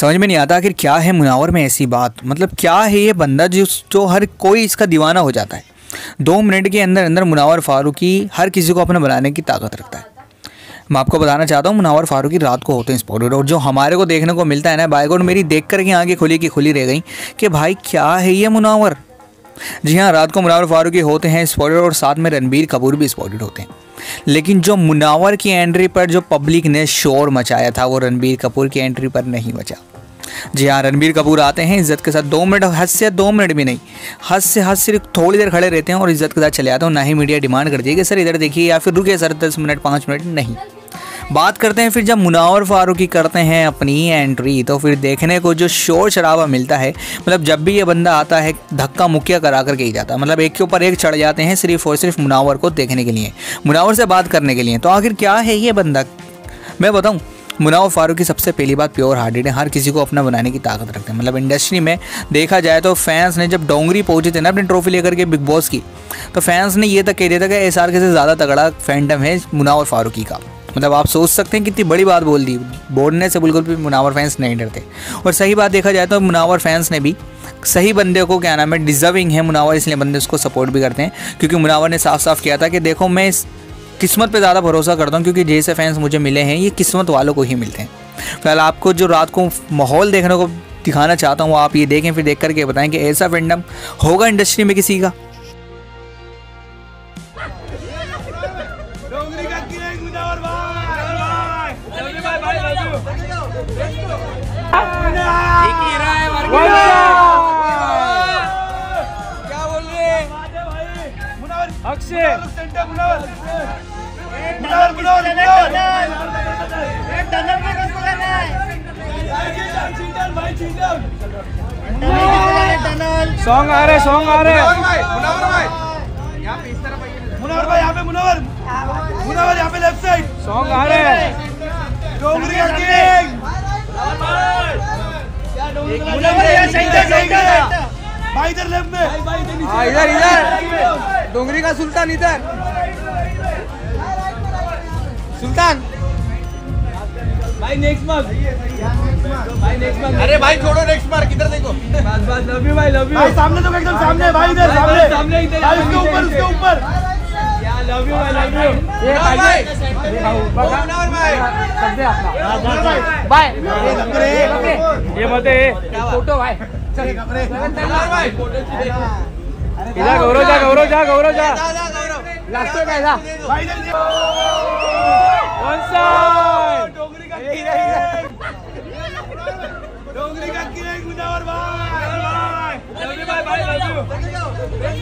समझ में नहीं आता आखिर क्या है मुनावर में ऐसी बात? मतलब क्या है ये बंदा जिस जो हर कोई इसका दीवाना हो जाता है? दो मिनट के अंदर अंदर मुनावर फारूकी हर किसी को अपने बनाने की ताकत रखता है। मैं आपको बताना चाहता हूँ, मुनावर फारूकी रात को होते हैं स्पॉटेड और जो हमारे को देखने को मिलता है ना बाइक मेरी देख करके आगे खुली की खुली रह गई कि भाई क्या है ये मुनावर? जी हाँ रात को मुनावर फारूकी होते हैं स्पॉटेड और साथ में रणबीर कपूर भी स्पॉटेड होते हैं। लेकिन जो मुनावर की एंट्री पर जो पब्लिक ने शोर मचाया था, वो रणबीर कपूर की एंट्री पर नहीं मचा। जी हाँ रणबीर कपूर आते हैं, इज़्ज़त के साथ दो मिनट हद से दो मिनट भी नहीं। हद से हद सिर्फ़ थोड़ी देर खड़े रहते हैं और इज़्ज़त के साथ चले आते हैं ना ही मीडिया डिमांड करती है कि, सर, इधर देखिए, या फिर रुके सर, दस मिनट, पाँच मिनट नहीं। बात करते हैं फिर जब मुनावर फारूकी करते हैं अपनी एंट्री तो फिर देखने को जो शोर शराबा मिलता है मतलब जब भी ये बंदा आता है, धक्का मुक्किया करा करके ही जाता है। मतलब एक के ऊपर एक चढ़ जाते हैं सिर्फ़ और सिर्फ़ मुनावर को देखने के लिए, मुनावर से बात करने के लिए। तो आखिर क्या है ये बंदा? मैं बताऊँ मुनाव फारूकी सबसे पहली बात प्योर हार्टेड है, हर किसी को अपना बनाने की ताकत रखते हैं। मतलब इंडस्ट्री में देखा जाए तो फैंस ने जब डोंगरी पहुँचे थे ना अपनी ट्रॉफी लेकर के बिग बॉस की तो फैंस ने ये तक कह दिया था कि एस आर के से ज़्यादा तगड़ा फैंडम है मुनावर फारूकी का। मतलब आप सोच सकते हैं कितनी बड़ी बात बोल दी। बोलने से बिल्कुल भी मुनावर फैंस नहीं डरते। और सही बात देखा जाए तो मुनावर फैंस ने भी सही बंदे को, क्या नाम है डिजर्विंग है मुनावर, इसलिए बंदे उसको सपोर्ट भी करते हैं। क्योंकि मुनावर ने साफ़ साफ़ किया था कि देखो, मैं इस किस्मत पे ज़्यादा भरोसा करता हूँ, क्योंकि जैसे फैंस मुझे मिले हैं, ये किस्मत वालों को ही मिलते हैं। फ़िलहाल आपको जो रात को माहौल देखने को दिखाना चाहता हूँ, आप ये देखें, फिर देख करके बताएँ कि ऐसा फेंडम होगा इंडस्ट्री में किसी का? क्या बोल रहे अक्षय सॉन्ग आ रहे सॉन्ग आ रहे मुनवर भाई यहाँ पे मुनवर मुनवर यहाँ पे लेफ़्ट साइड सॉन्ग आ रहे डोंगरी भाई इधर लेफ़्ट में हाँ इधर इधर। डोंगरी का सुल्तान इधर। सुल्तान। भाई नेक्स्ट मंथ भाई नेक्स्ट मंथ अरे भाई छोड़ो नेक्स्ट मार किधर देखो। बस बस लव यू भाई लव यू भाई सामने तो एकदम सामने भाई इधर सामने। सामने इधर, भाई उसके ऊपर उसके ऊपर। या लव यू भाई लव यू ये भाई। बघा मुनावर भाई। ये मत फ़ोटो ये मुनावर भाई। जा गौरव जा गौरव जा गौरव जा। गौरव। काय जा डोंगरी का डोंगरी का किरे मुनवर भाई भाई भाई।